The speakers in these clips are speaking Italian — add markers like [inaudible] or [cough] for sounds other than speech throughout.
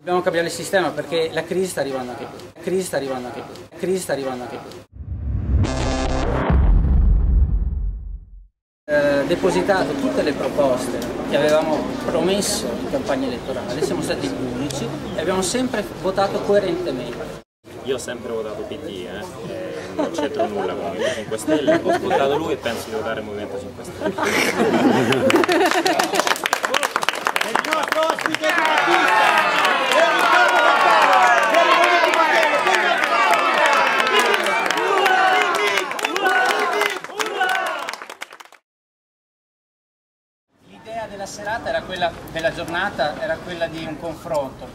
Dobbiamo cambiare il sistema perché la crisi sta arrivando anche qui. La crisi sta arrivando anche qui. La crisi sta arrivando anche qui. Eh, depositato tutte le proposte che avevamo promesso in campagna elettorale, siamo stati gli unici e abbiamo sempre votato coerentemente. Io ho sempre votato PD, eh, e non c'entro nulla con il Movimento 5 Stelle, ho votato lui e penso di votare il Movimento 5 Stelle. [laughs] Il nostro ospite di Battista è Riccardo Gattaro per il Movimento 5 Stelle. L'idea serata era quella, della giornata era quella di un confronto,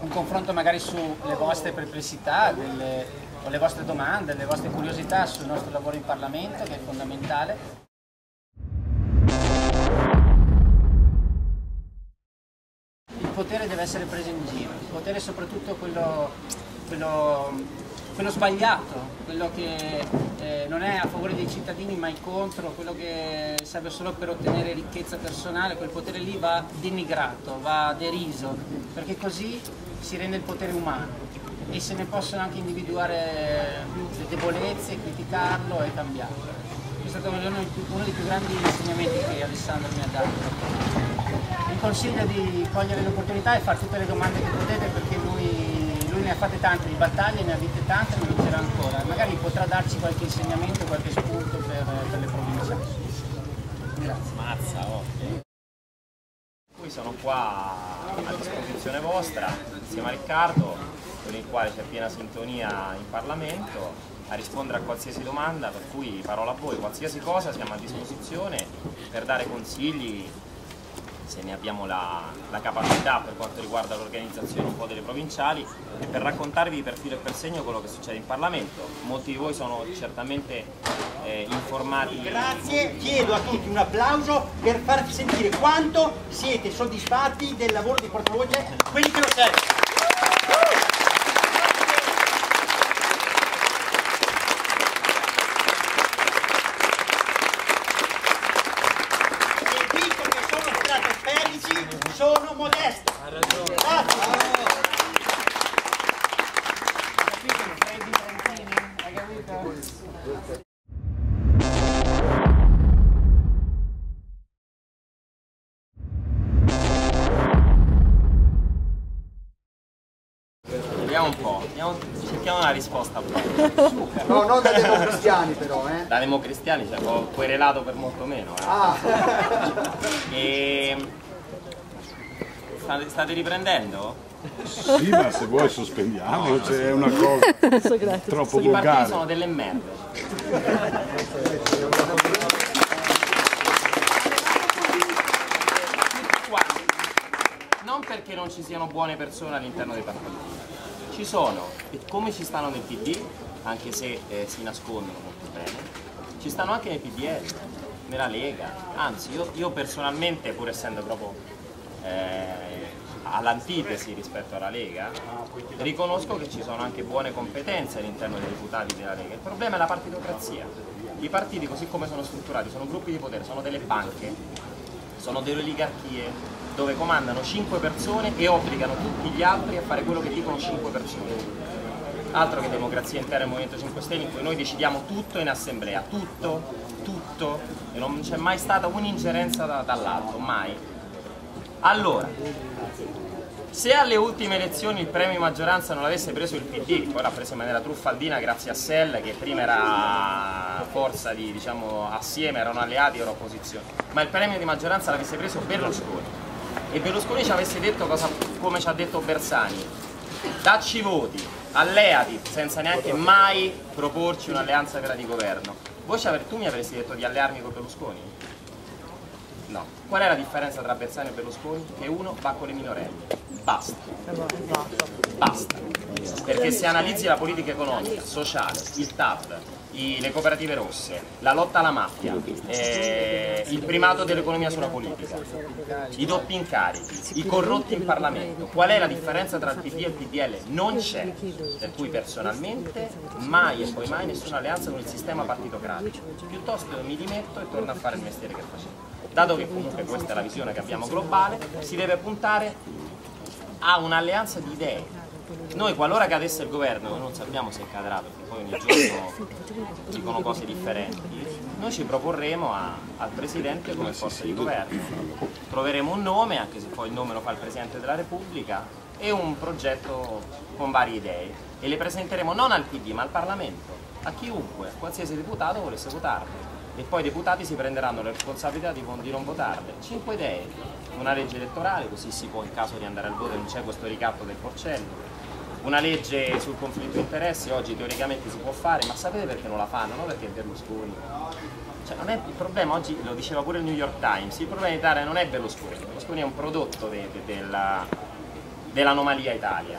un confronto magari sulle vostre perplessità, delle, o le vostre domande, le vostre curiosità sul nostro lavoro in Parlamento che è fondamentale. Il potere deve essere preso in giro, il potere soprattutto quello, quello, quello sbagliato, quello che eh, non è a favore dei cittadini ma contro, quello che serve solo per ottenere ricchezza personale, quel potere lì va denigrato, va deriso, perché così si rende il potere umano e se ne possono anche individuare le debolezze, criticarlo e cambiarlo. È stato uno dei più grandi insegnamenti che Alessandro mi ha dato vi consiglio di cogliere l'opportunità e fare tutte le domande che potete lui ne ha fatte tante di battaglie, ne ha vinte tante, ne vincerà ancora. Magari potrà darci qualche insegnamento, qualche spunto per, per le provinciali. Grazie. Mazza, oh. Qui sono qua a disposizione vostra, insieme a Riccardo, con il quale c'è piena sintonia in Parlamento, a rispondere a qualsiasi domanda, per cui parola a voi, qualsiasi cosa siamo a disposizione per dare consigli se ne abbiamo la, la capacità per quanto riguarda l'organizzazione un po' delle provinciali e per raccontarvi per filo e per segno quello che succede in Parlamento. Molti di voi sono certamente eh, informati. Grazie, chiedo a tutti un applauso per farvi sentire quanto siete soddisfatti del lavoro di portavoce, quelli che lo servono. E visto che sono stratosferici, sono modesto. Grazie. Hai capito? Vediamo un po', vediamo- cerchiamo una risposta. [laughs] No, non da democristiani però, eh. Da democristiani cioè, ho querelato per molto meno. eh. Ah, E... State, state riprendendo? Sì, ma se vuoi sospendiamo, c'è una cosa [laughs] troppo I partiti sono volgare. delle merde. Tutti quanti. Non perché non ci siano buone persone all'interno dei partiti, ci sono, e come ci stanno nel PD, anche se eh, si nascondono molto bene, ci stanno anche nel PDL, nella Lega, anzi io, io personalmente pur essendo proprio eh, all'antitesi rispetto alla Lega, riconosco che ci sono anche buone competenze all'interno dei deputati della Lega. Il problema è la partitocrazia. I partiti così come sono strutturati sono gruppi di potere, sono delle banche, sono delle oligarchie dove comandano 5 persone e obbligano tutti gli altri a fare quello che dicono 5 persone. Altro che democrazia interna del Movimento 5 Stelle in cui noi decidiamo tutto in assemblea, tutto, tutto, e non c'è mai stata un'ingerenza da- dall'alto, mai. Allora, se alle ultime elezioni il premio maggioranza non l'avesse preso il PD, poi l'ha preso in maniera truffaldina grazie a Sell che prima era forza di, diciamo, assieme, erano alleati, era opposizione, ma il premio di maggioranza l'avesse preso Berlusconi e Berlusconi ci avesse detto cosa, come ci ha detto Bersani, dacci voti, alleati, senza neanche mai proporci un'alleanza vera di governo. Voi tu mi avresti detto di allearmi con Berlusconi? No. Qual è la differenza tra Bersani e Berlusconi? Che uno va con le minorenni. Basta. Basta. Perché se analizzi la politica economica, sociale, il TAP, i- le cooperative rosse, la lotta alla mafia, eh, il primato dell'economia sulla politica, i doppi incarichi, i corrotti in Parlamento, qual è la differenza tra il PD e il PDL? Non c'è. Per cui personalmente mai e poi mai nessuna alleanza con il sistema partitocratico. Piuttosto mi dimetto e torno a fare il mestiere che facevo. Dato che comunque questa è la visione che abbiamo globale, si deve puntare ha un'alleanza di idee. Noi qualora cadesse il governo, non sappiamo se cadrà perché poi ogni giorno dicono cose differenti, noi ci proporremo a- al Presidente come forza di governo. Troveremo un nome, anche se poi il nome lo fa il Presidente della Repubblica, e un progetto con varie idee e le presenteremo non al PD ma al Parlamento, a chiunque, a qualsiasi deputato volesse votarle. E poi i deputati si prenderanno la responsabilità di, di non votarle. Cinque idee, una legge elettorale, così si può in caso di andare al voto non c'è questo ricatto del porcello, una legge sul conflitto di interessi oggi teoricamente si può fare, ma sapete perché non la fanno? Non perché Berlusconi. Cioè, non è, il problema oggi, lo diceva pure il New York Times, il problema in Italia non è Berlusconi, Berlusconi è un prodotto de- de- della- dell'anomalia Italia,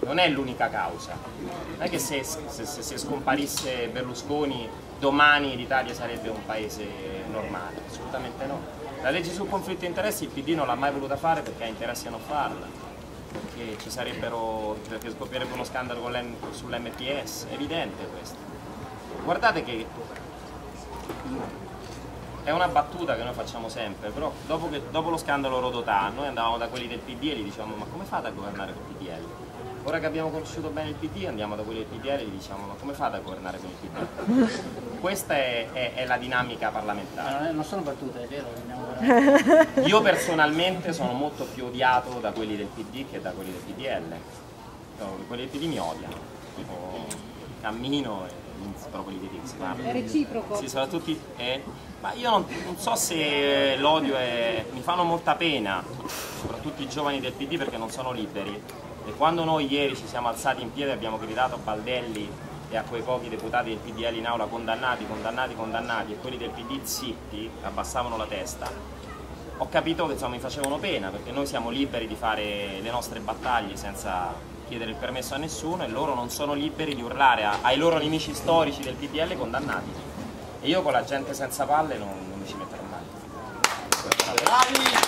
non è l'unica causa. Non è che se- se- se scomparisse Berlusconi domani l'Italia sarebbe un paese normale, assolutamente no. La legge sul conflitto di interessi il PD non l'ha mai voluta fare perché ha interessi a non farla perché ci sarebbero, perché scoppierebbe uno scandalo sull'MPS, è evidente questo. Guardate che è una battuta che noi facciamo sempre, però dopo, che- dopo lo scandalo Rodotà noi andavamo da quelli del PD e gli dicevamo ma come fate a governare col PDL? Ora che abbiamo conosciuto bene il PD andiamo da quelli del PDL e gli diciamo ma come fate a governare con il PDL? [laughs] Questa è, è- è la dinamica parlamentare. Non, non sono battute, è vero, [laughs] Io personalmente sono molto più odiato da quelli del PD che da quelli del PDL. No, quelli del PD mi odiano. Tipo, cammino e proprio li vedi che si parlano. È reciproco. Sì, sono tutti. eh, ma io non, non so se l'odio è. mi fanno molta pena, soprattutto i giovani del PD perché non sono liberi. E quando noi ieri ci siamo alzati in piedi e abbiamo gridato a Baldelli e a quei pochi deputati del PDL in aula condannati, condannati, condannati e quelli del PD zitti, abbassavano la testa, ho capito che insomma, mi facevano pena perché noi siamo liberi di fare le nostre battaglie senza chiedere il permesso a nessuno e loro non sono liberi di urlare ai loro nemici storici del PDL condannati. E io con la gente senza palle non, non mi ci metterò mai. Bravi!